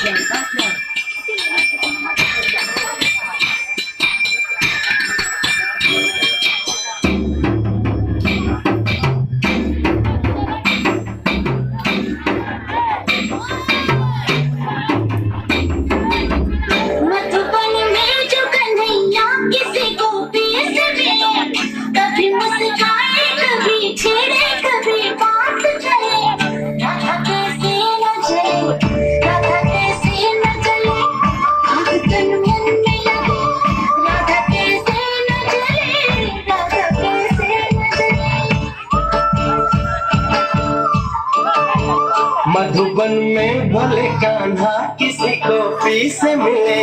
Gracias. Madhuban में भले कान्हा किसी को पी से मिले?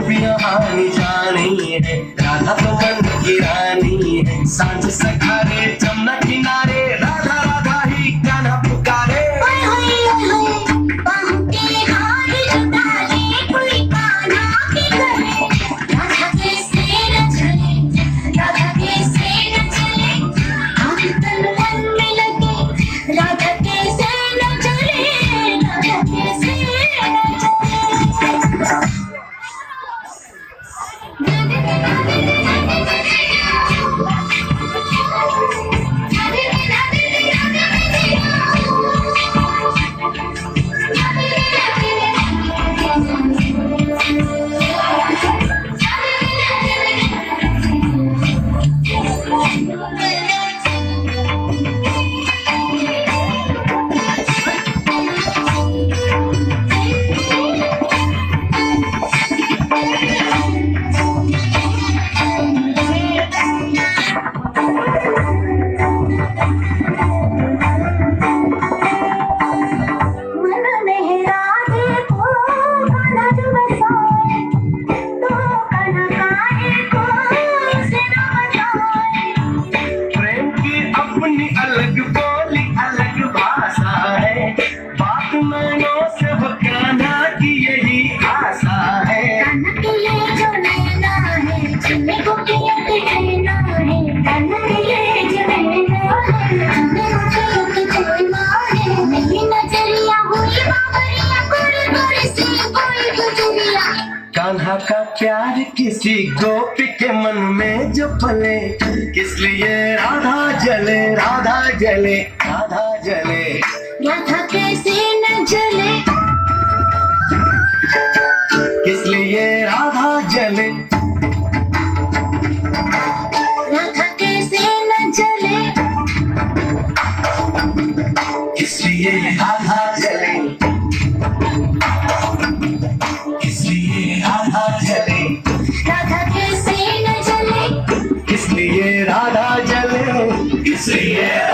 खूबियाँ आनी जानी है राधा तो मन की रानी है साँझ सखा रे प्यार किसी गोपी के मन में जो फले लिए राधा जले राधा जले राधा जले। राधा कैसे न जले? किस लिए राधा जले? राधा कैसे न जले? किस लिए राधा Say yeah.